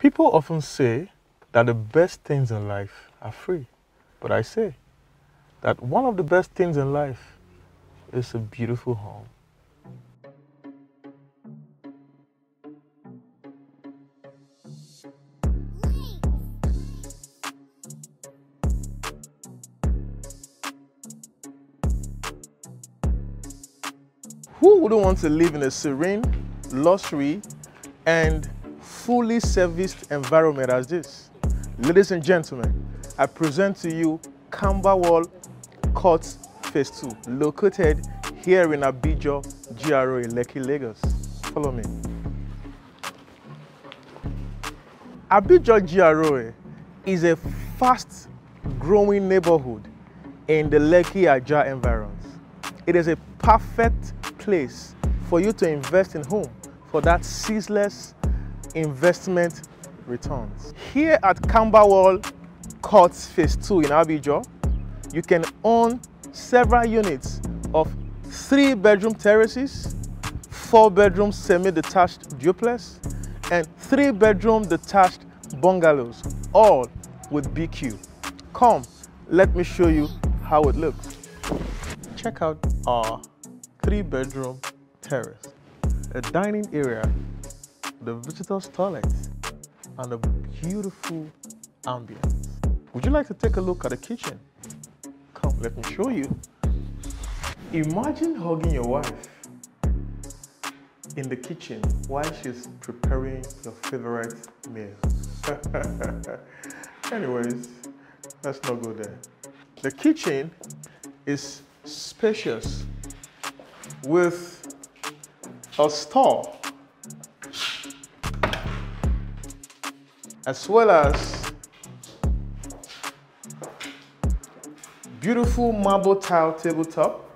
People often say that the best things in life are free. But I say that one of the best things in life is a beautiful home. Who wouldn't want to live in a serene, luxury, and fully serviced environment as this? Ladies and gentlemen, I present to you Camberwall Court Phase 2, located here in Abijo, GRA, Lekki, Lagos. Follow me. Abijo GRA is a fast growing neighborhood in the Lekki Aja environs. It is a perfect place for you to invest in home for that ceaseless investment returns. Here at Camberwall Courts Phase 2 in Abijo, you can own several units of three bedroom terraces, four bedroom semi-detached duplex, and three bedroom detached bungalows, all with BQ. Come, let me show you how it looks. Check out our three bedroom terrace, a dining area, the visitor's toilet, and a beautiful ambience. Would you like to take a look at the kitchen? Come, let me show you. Imagine hugging your wife in the kitchen while she's preparing your favorite meal. Anyways, let's not go there. The kitchen is spacious with a store as well as beautiful marble tile tabletop,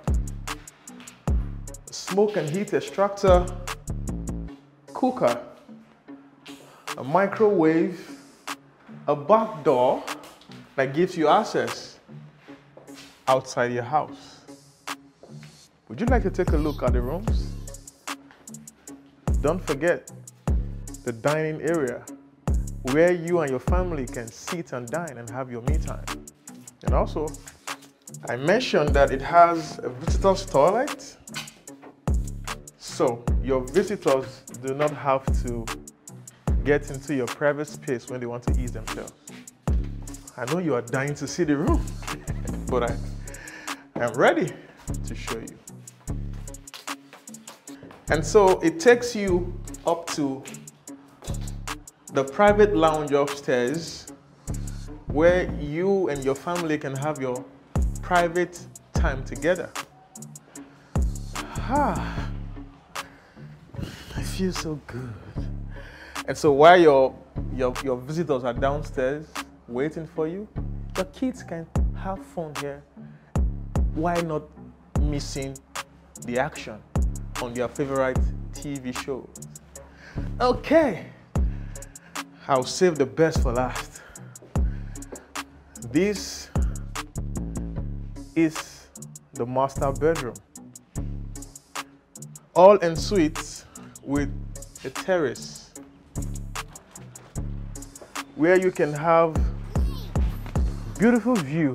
smoke and heat extractor, cooker, a microwave, a back door that gives you access outside your house. Would you like to take a look at the rooms? Don't forget the dining area where you and your family can sit and dine and have your me time. And also, I mentioned that it has a visitor's toilet. So your visitors do not have to get into your private space when they want to ease themselves. I know you are dying to see the room, but I am ready to show you. And so it takes you up to the private lounge upstairs where you and your family can have your private time together. Ah, I feel so good. And so while your, your, your visitors are downstairs waiting for you, your kids can have fun here. Why not missing the action on their favorite TV shows? Okay, I'll save the best for last. This is the master bedroom. All en suite with a terrace where you can have beautiful view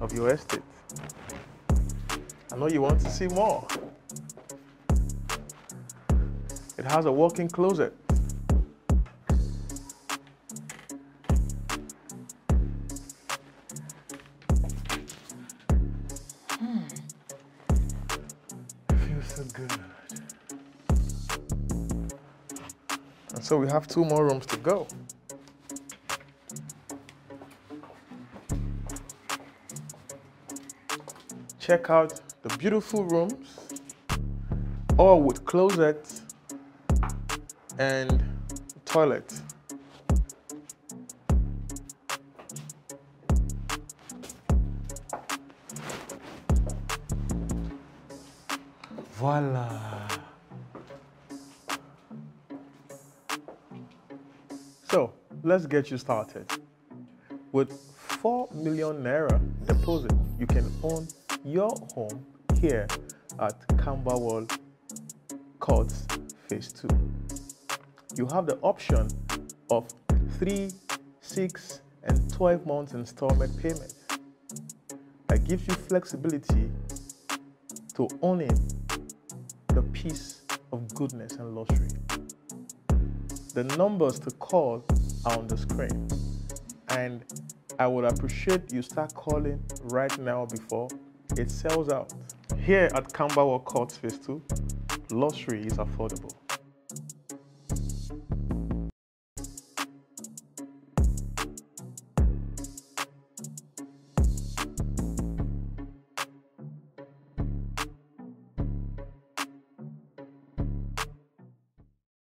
of your estate. I know you want to see more. It has a walk-in closet. So we have two more rooms to go. Check out the beautiful rooms, all with closet and toilet. Voila. So let's get you started. With 4 million naira deposit, you can own your home here at Camberwall Courts Phase 2. you have the option of 3, 6, and 12 months installment payment that gives you flexibility to owning the piece of goodness and luxury. The numbers to call are on the screen, and I would appreciate you start calling right now before it sells out. Here at Camberwall Courts Phase 2, luxury is affordable.